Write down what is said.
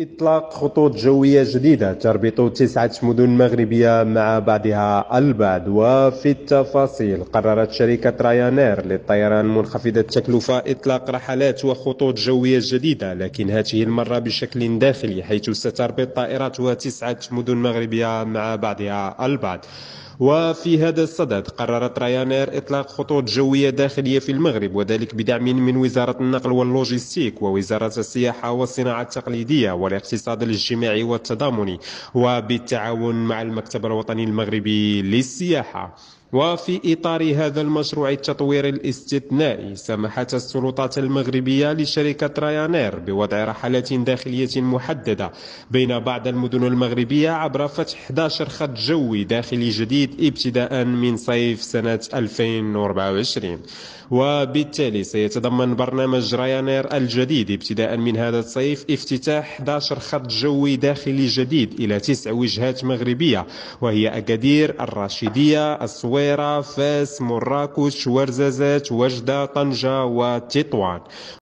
إطلاق خطوط جوية جديدة تربط تسعة مدن مغربية مع بعضها البعض وفي التفاصيل قررت شركة رايانير للطيران منخفض التكلفة إطلاق رحلات وخطوط جوية جديدة لكن هذه المرة بشكل داخلي حيث ستربط طائراتها تسعة مدن مغربية مع بعضها البعض وفي هذا الصدد قررت رايانير إطلاق خطوط جوية داخلية في المغرب وذلك بدعم من وزارة النقل واللوجستيك ووزارة السياحة والصناعة التقليدية والاقتصاد الاجتماعي والتضامني وبالتعاون مع المكتب الوطني المغربي للسياحة. وفي إطار هذا المشروع التطوير الاستثنائي سمحت السلطات المغربية لشركة رايانير بوضع رحلات داخلية محددة بين بعض المدن المغربية عبر فتح 11 خط جوي داخلي جديد ابتداء من صيف سنة 2024 وبالتالي سيتضمن برنامج رايانير الجديد ابتداء من هذا الصيف افتتاح 11 خط جوي داخلي جديد إلى تسع وجهات مغربية وهي أكادير الراشدية الصوير الصويرة فاس مراكش ورزازات وجدة طنجة وتطوان.